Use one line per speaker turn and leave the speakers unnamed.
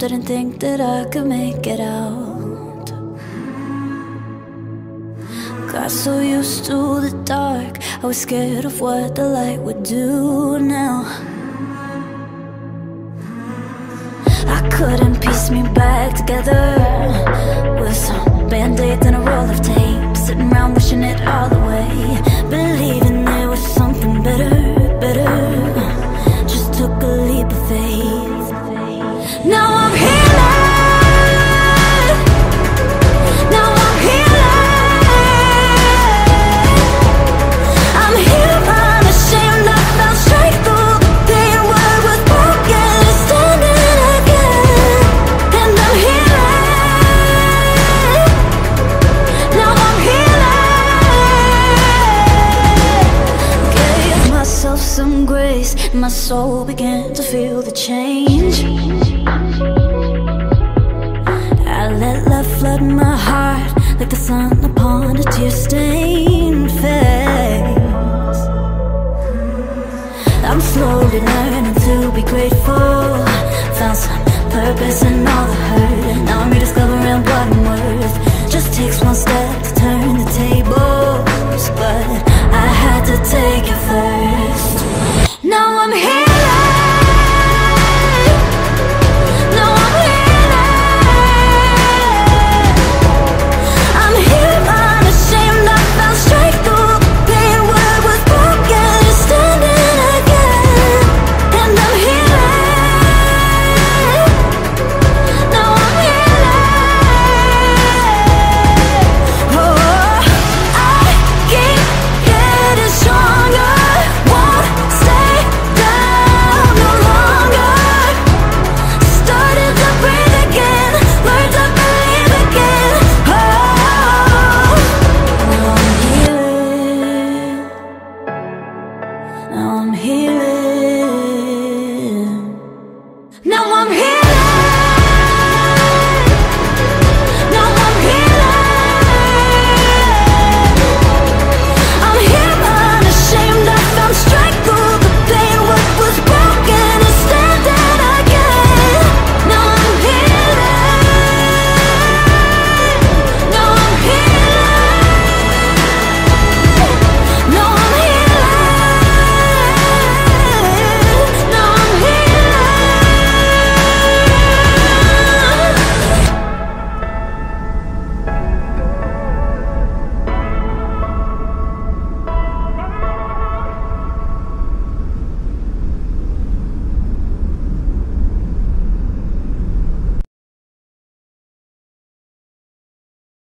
didn't think that I could make it out. Got so used to the dark, I was scared of what the light would do now. I couldn't piece me back together my soul began to feel the change. I let love flood my heart Like the sun upon a tear-stained face. I'm slowly learning to be grateful. Found some purpose in all the hurt. Now I'm rediscovering what I'm worth. Just takes one step